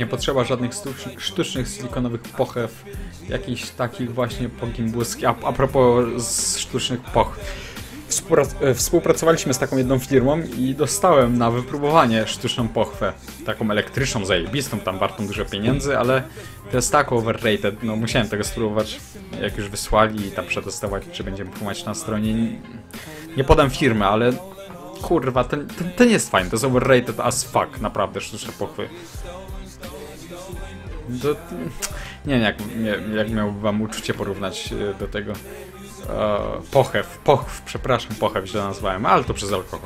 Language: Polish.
Nie potrzeba żadnych sztucznych, silikonowych pochew, jakichś takich właśnie pogimbuski. A, a propos sztucznych poch. E, Współpracowaliśmy z taką jedną firmą i dostałem na wypróbowanie sztuczną pochwę. Taką elektryczną, zajebistą, tam wartą dużo pieniędzy, ale to jest tak overrated. No musiałem tego spróbować, jak już wysłali i tam przetestować, czy będziemy tłumaczyć na stronie. Nie podam firmy, ale kurwa, ten, ten, ten jest fajny, to jest overrated as fuck, naprawdę, sztuczne pochwy. To, nie wiem, jak, nie, jak miałbym wam uczucie porównać e, do tego. E, pochew, pochw, przepraszam, pochew źle nazwałem, ale to przez alkohol.